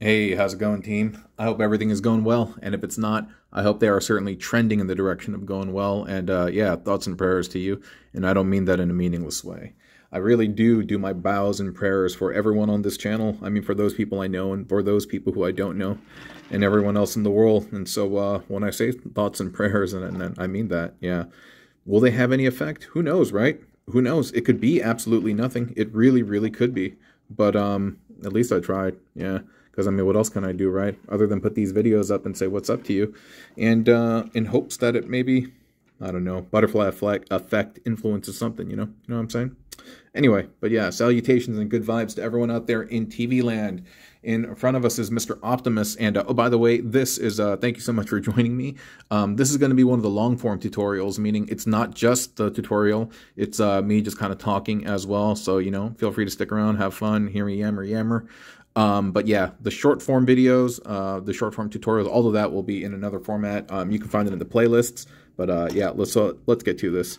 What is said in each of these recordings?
Hey, how's it going, team? I hope everything is going well, and if it's not, I hope they are certainly trending in the direction of going well. And uh, yeah, thoughts and prayers to you, and I don't mean that in a meaningless way. I really do do my bows and prayers for everyone on this channel. I mean, for those people I know and for those people who I don't know, and everyone else in the world. And so uh, when I say thoughts and prayers, and, and I mean that, yeah, will they have any effect? Who knows, right? Who knows? It could be absolutely nothing. It really, really could be. But um, at least I tried. Yeah. Because, I mean, what else can I do, right? Other than put these videos up and say what's up to you. And uh, in hopes that it maybe, I don't know, butterfly effect, influences something, you know? You know what I'm saying? Anyway, but yeah, salutations and good vibes to everyone out there in TV land. In front of us is Mr. Optimus. And uh, oh, by the way, this is, uh, thank you so much for joining me. Um, this is going to be one of the long form tutorials, meaning it's not just the tutorial, it's uh, me just kind of talking as well. So, you know, feel free to stick around, have fun, hear me yammer yammer. Um, but yeah, the short form videos, uh, the short form tutorials, all of that will be in another format. Um, you can find it in the playlists. But uh, yeah, let's uh, let's get to this.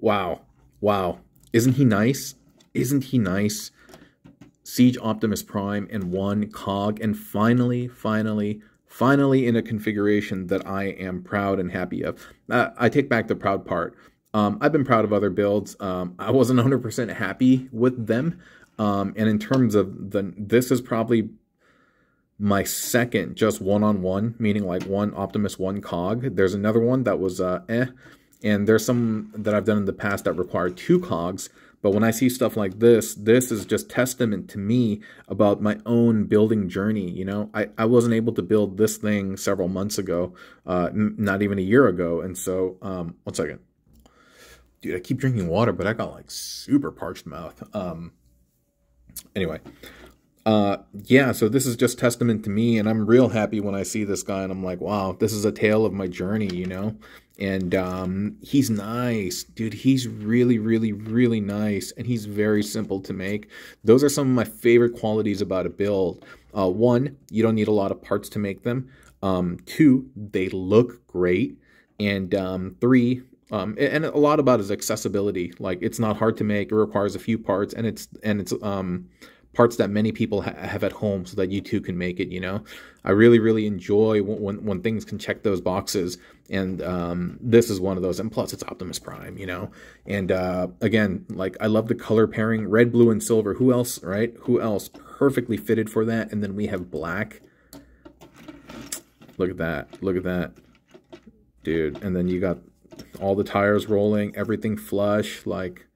Wow, wow, isn't he nice? Isn't he nice? Siege Optimus Prime and one cog, and finally, finally, finally in a configuration that I am proud and happy of. Uh, I take back the proud part. Um, I've been proud of other builds. Um, I wasn't 100% happy with them. Um, and in terms of the, this is probably my second just one-on-one, meaning like one Optimus, one cog. There's another one that was uh, eh, and there's some that I've done in the past that require two cogs. But when I see stuff like this, this is just testament to me about my own building journey. You know, I, I wasn't able to build this thing several months ago, uh, not even a year ago. And so, um, one second. Dude, I keep drinking water, but I got like super parched mouth. Um, anyway, uh, yeah, so this is just testament to me, and I'm real happy when I see this guy, and I'm like, wow, this is a tale of my journey, you know? And um, he's nice, dude. He's really, really, really nice, and he's very simple to make. Those are some of my favorite qualities about a build. Uh, one, you don't need a lot of parts to make them. Um, two, they look great. And um, three, um, and a lot about is accessibility. Like it's not hard to make. It requires a few parts, and it's and it's um parts that many people ha- have at home, so that you too can make it. You know, I really really enjoy when when things can check those boxes, and um, this is one of those. And plus, it's Optimus Prime. You know, and uh, again, like I love the color pairing, red, blue, and silver. Who else, right? Who else perfectly fitted for that? And then we have black. Look at that! Look at that, dude! And then you got all the tires rolling, everything flush, like,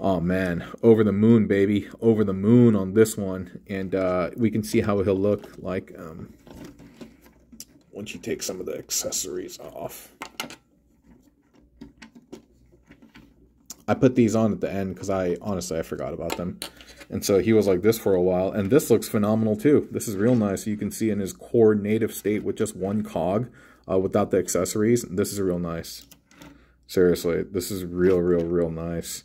oh man, over the moon, baby, over the moon on this one. And uh, we can see how he'll look like um, once you take some of the accessories off. I put these on at the end because I honestly I forgot about them. And so he was like this for a while. And this looks phenomenal too. This is real nice. You can see in his core native state with just one cog uh, without the accessories. This is real nice. Seriously, this is real, real, real nice.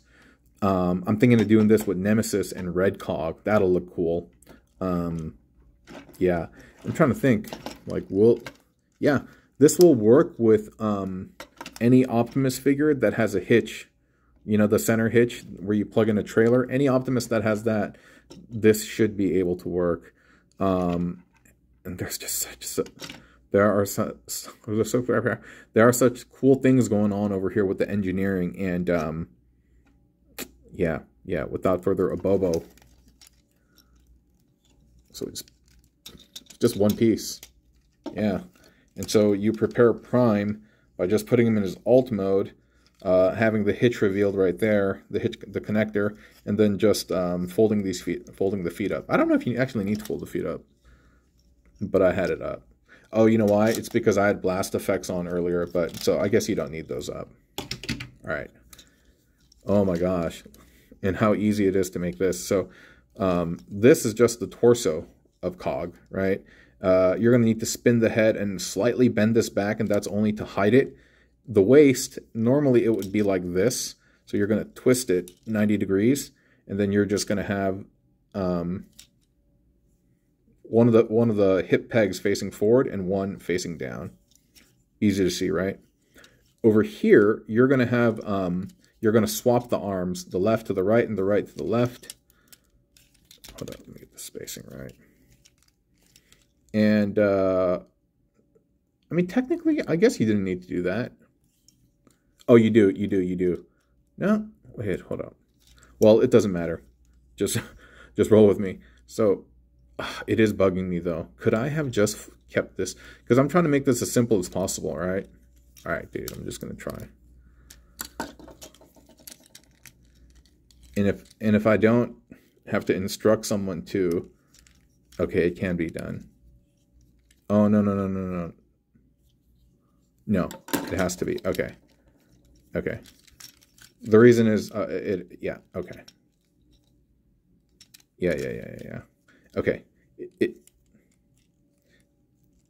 Um, I'm thinking of doing this with Nemesis and Red Cog. That'll look cool. Um, yeah, I'm trying to think. Like, will yeah, this will work with um, any Optimus figure that has a hitch. You know, the center hitch where you plug in a trailer. Any Optimus that has that, this should be able to work. Um, and there's just such there are such there are such cool things going on over here with the engineering and um yeah yeah without further abobo so it's just one piece yeah and so you prepare prime by just putting him in his alt mode uh, having the hitch revealed right there, the hitch, the connector, and then just um, folding these feet, folding the feet up. I don't know if you actually need to fold the feet up, but I had it up. Oh, you know why? It's because I had blast effects on earlier, but so I guess you don't need those up. All right. Oh my gosh. And how easy it is to make this. So um, this is just the torso of Cog, right? Uh, you're going to need to spin the head and slightly bend this back, and that's only to hide it. The waist, normally it would be like this. So you're going to twist it 90 degrees, and then you're just going to have um, one of the one of the hip pegs facing forward and one facing down. Easy to see, right? Over here, you're going to have um, you're going to swap the arms, the left to the right and the right to the left. Hold on, let me get the spacing right. And, uh, I mean, technically, I guess you didn't need to do that. Oh, you do, you do, you do. No, wait, hold on. Well, it doesn't matter. Just, just roll with me. So, it is bugging me though. Could I have just kept this? Because I'm trying to make this as simple as possible, right? All right, dude, I'm just gonna try. And if and if I don't have to instruct someone to, okay, it can be done. Oh no no no no no. No, it has to be okay. Okay. The reason is uh, it. Yeah. Okay. Yeah yeah yeah yeah yeah. Okay. It, it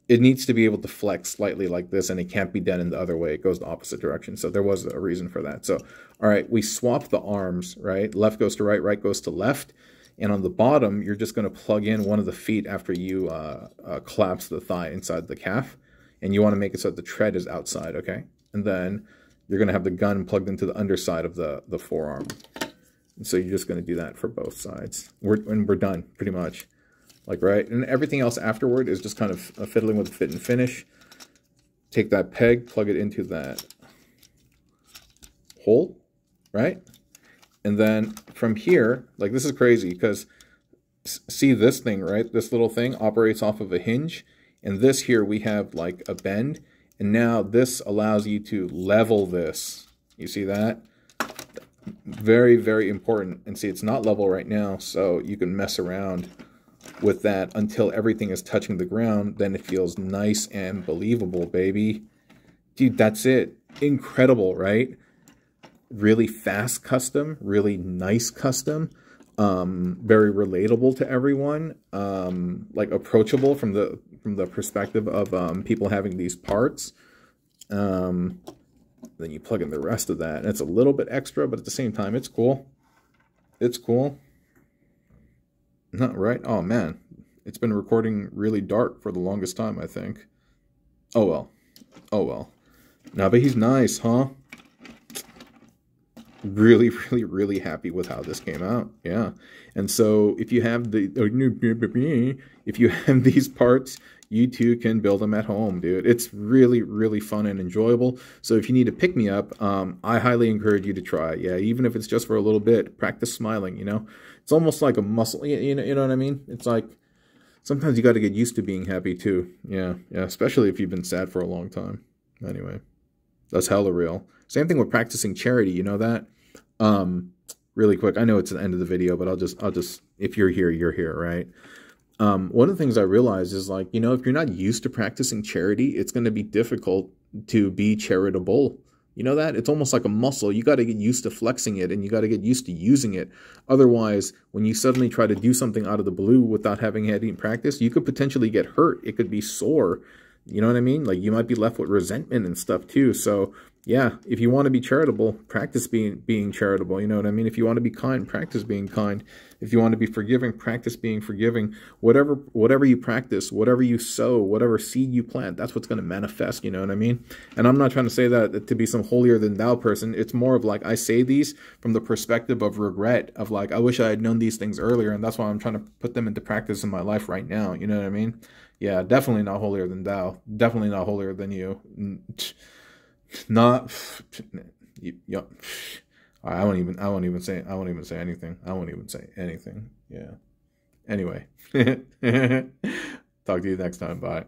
it needs to be able to flex slightly like this and it can't be done in the other way. It goes the opposite direction. So there was a reason for that. So, all right, we swap the arms, right? Left goes to right, right goes to left. And on the bottom, you're just going to plug in one of the feet after you uh, uh, collapse the thigh inside the calf. And you want to make it so that the tread is outside, okay? And then you're going to have the gun plugged into the underside of the, the forearm. And so you're just going to do that for both sides. We're, and we're done, pretty much. Like right? And everything else afterward is just kind of fiddling with fit and finish. Take that peg plug it into that hole right? And then from here like this is crazy because see this thing right? This little thing operates off of a hinge. And this here we have like a bend and now this allows you to level this you see that very very important and see it's not level right now so you can mess around with that until everything is touching the ground. Then it feels nice and believable, baby. Dude, that's it. Incredible, right? Really fast custom, really nice custom. Um, very relatable to everyone. Um, like approachable from the from the perspective of um, people having these parts. Um, then you plug in the rest of that. And it's a little bit extra, but at the same time, it's cool. It's cool. Not right? Oh, man. It's been recording really dark for the longest time, I think. Oh, well. Oh, well. Now, but he's nice, huh? Really, really, really happy with how this came out. Yeah. And so if you have the... If you have these parts, you too can build them at home, dude. It's really, really fun and enjoyable. So if you need to pick me up, um, I highly encourage you to try. Yeah, even if it's just for a little bit, practice smiling, you know? It's almost like a muscle, you know, you know what I mean? It's like sometimes you got to get used to being happy too. Yeah, yeah, especially if you've been sad for a long time. Anyway, that's hella real. Same thing with practicing charity, you know that? Um, really quick, I know it's the end of the video, but I'll just, I'll just, if you're here, you're here, right? Um, one of the things I realized is like, you know, if you're not used to practicing charity, it's going to be difficult to be charitable. You know that? It's almost like a muscle. You got to get used to flexing it and you got to get used to using it. Otherwise, when you suddenly try to do something out of the blue without having had any practice, you could potentially get hurt. It could be sore. You know what I mean? Like you might be left with resentment and stuff too. So yeah, if you want to be charitable, practice being being charitable. You know what I mean? If you want to be kind, practice being kind. If you want to be forgiving, practice being forgiving. Whatever whatever you practice, whatever you sow, whatever seed you plant, that's what's going to manifest. You know what I mean? And I'm not trying to say that to be some holier than thou person. It's more of like I say these from the perspective of regret, of like I wish I had known these things earlier, and that's why I'm trying to put them into practice in my life right now. You know what I mean? Yeah, definitely not holier than thou. Definitely not holier than you not Yep. I won't even I won't even say I won't even say anything. I won't even say anything. Yeah. Anyway. Talk to you next time. Bye.